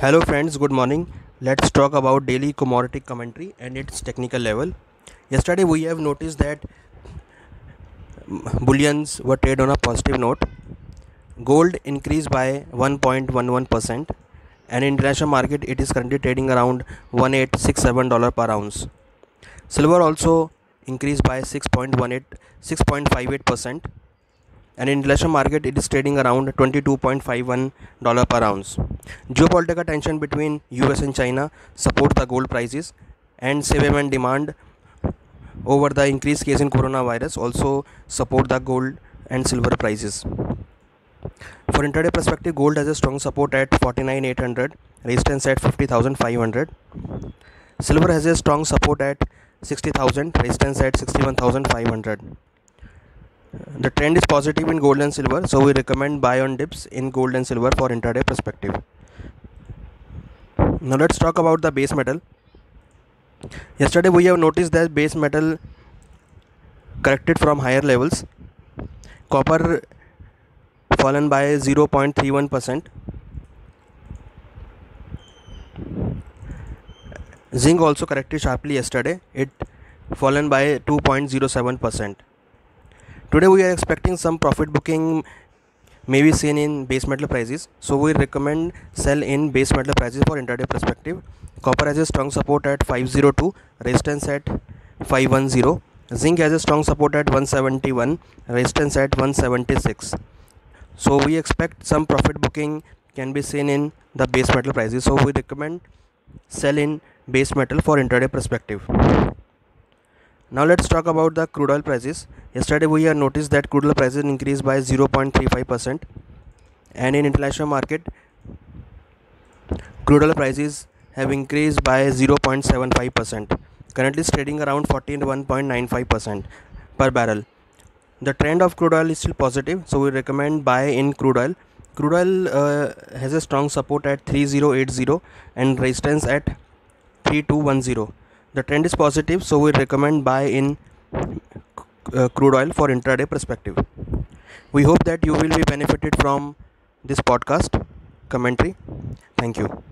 Hello friends, good morning. Let's talk about daily commodity commentary and its technical level. Yesterday we have noticed that bullions were traded on a positive note. Gold increased by 1.11% and in international market it is currently trading around 1867 dollar per ounce. Silver also increased by 6.18 6.58% and in the international market it is trading around 22.51 dollar per ounce. Geopolitical tension between us and china support the gold prices and severe demand over the increased case in coronavirus also support the gold and silver prices. For intraday perspective gold has a strong support at 49800 resistance at 50500 silver has a strong support at 60000 resistance at 61500 the trend is positive in gold and silver so we recommend buy on dips in gold and silver for intraday perspective. Now let's talk about the base metal. Yesterday we have noticed that base metal corrected from higher levels. Copper fallen by 0.31 percent. Zinc also corrected sharply yesterday. It fallen by 2.07 percent Today we are expecting some profit booking may be seen in base metal prices. So we recommend sell in base metal prices for intraday perspective. Copper has a strong support at 502, resistance at 510. Zinc has a strong support at 171, resistance at 176. So we expect some profit booking can be seen in the base metal prices. So we recommend sell in base metal for intraday perspective. Now let's talk about the crude oil prices. Yesterday we have noticed that crude oil prices increased by 0.35% and in international market crude oil prices have increased by 0.75%. Currently trading around 41.95% per barrel. The trend of crude oil is still positive, so we recommend buy in crude oil. Crude oil uh, has a strong support at 3080 and resistance at 3210 the trend is positive so we recommend buy in uh, crude oil for intraday perspective. We hope that you will be benefited from this podcast commentary. Thank you